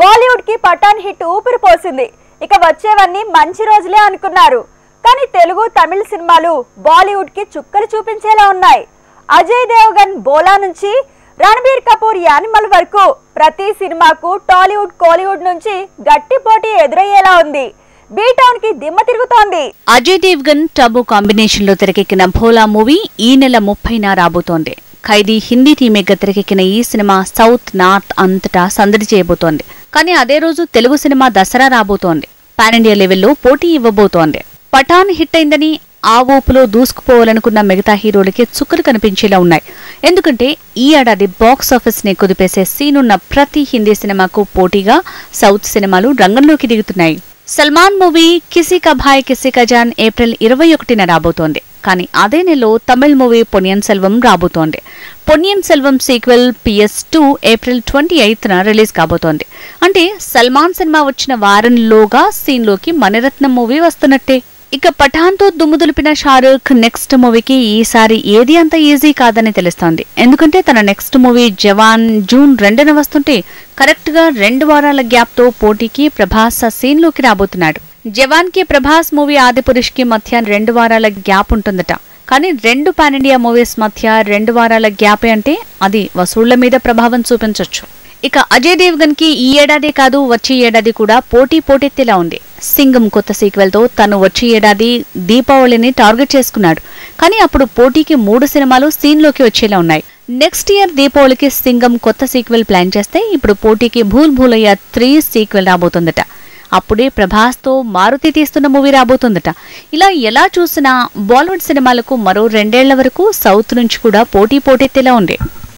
బాలీవుడ్కి Pathan hit ఊపిరి పోసింది. ఇక వచ్చేవన్నీ మంచి రోజులే అనుకున్నారు. కానీ తెలుగు తమిళ సినిమాలు బాలీవుడ్కి చుక్కలు చూపించేలా ఉన్నాయి. అజయ్ దేవగన్ బోలా నుంచి రణబీర్ కపూర్ యానిమల్ వరకు ప్రతి సినిమాకు టాలీవుడ్ కోలీవుడ్ నుంచి గట్టి పోటీ ఎదురయ్యేలా ఉంది. బీటౌన్కి దిమ్మ తిరుగుతోంది. అజయ్ దేవ్గన్ టబు కాంబినేషన్లో తెరకెక్కిన భోలా మూవీ ఈ నెల ముప్పైన రాబోతోంది. ఖైదీ హిందీ టీమేగా తెరకెక్కిన ఈ సినిమా సౌత్ నార్త్ అంతటా సందడి చేయబోతోంది. కానీ అదే రోజు తెలుగు సినిమా దసరా రాబోతోంది. పాన్ ఇండియా లెవెల్లో పోటీ ఇవ్వబోతోంది. పఠాన్ హిట్ అయిందని ఆ ఊపులో దూసుకుపోవాలనుకున్న మిగతా హీరోలకి చుక్కలు కనిపించేలా ఉన్నాయి. ఎందుకంటే ఈ ఏడాది బాక్స్ ఆఫీస్ని కుదిపేసే సీనున్న ప్రతి హిందీ సినిమాకు పోటీగా సౌత్ సినిమాలు రంగంలోకి దిగుతున్నాయి. సల్మాన్ మూవీ కిసీ కా భాయ్ కిసీ కా జాన్ ఏప్రిల్ ఇరవై ఒకటిన రాబోతోంది. కానీ అదే నెలలో తమిళ్ మూవీ పొన్నియన్ సెల్వం రాబోతోంది. Ponniyin Selvan sequel PS two April twenty ఎయిత్న release కాబోతోంది. అంటే సల్మాన్ సినిమా వచ్చిన వారంలోగా సీన్లోకి మణిరత్నం మూవీ వస్తున్నట్టే. ఇక పఠాన్తో దుమ్ము దులిపిన షారూఖ్ నెక్స్ట్ మూవీకి ఈసారి ఏది అంత ఈజీ కాదని తెలుస్తోంది. ఎందుకంటే తన నెక్స్ట్ మూవీ జవాన్ జూన్ రెండున వస్తుంటే కరెక్ట్గా రెండు వారాల గ్యాప్తో పోటీకి ప్రభాస్ సీన్లోకి రాబోతున్నాడు. జవాన్కి ప్రభాస్ మూవీ ఆదిపురుష్కి మధ్య రెండు వారాల గ్యాప్ ఉంటుందట. కానీ రెండు పాన్ ఇండియా మూవీస్ మధ్య రెండు వారాల గ్యాప్ అంటే అది వసూళ్ళ మీద ప్రభావం చూపించవచ్చు ఇక అజయ్ దేవ్గన్కి ఈ ఏడాది కాదు వచ్చే ఏడాది కూడా పోటీ పోటెత్తేలా ఉంది. సింగం కొత్త సీక్వెల్తో తను వచ్చే ఏడాది దీపావళిని టార్గెట్ చేసుకున్నాడు. కానీ అప్పుడు పోటీకి మూడు సినిమాలు సీన్లోకి వచ్చేలా ఉన్నాయి. నెక్స్ట్ ఇయర్ దీపావళికి సింగం కొత్త సీక్వెల్ ప్లాన్ చేస్తే ఇప్పుడు పోటీకి భూల్ భూలయ్య త్రీ సీక్వెల్ రాబోతుందట. అప్పుడే ప్రభాస్తో మారుతి తీస్తున్న మూవీ రాబోతుందట. ఇలా ఎలా చూసినా బాలీవుడ్ సినిమాలకు మరో రెండేళ్ళ వరకు సౌత్ నుంచి కూడా పోటీ పోటెత్తేలా ఉంది.